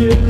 Yeah.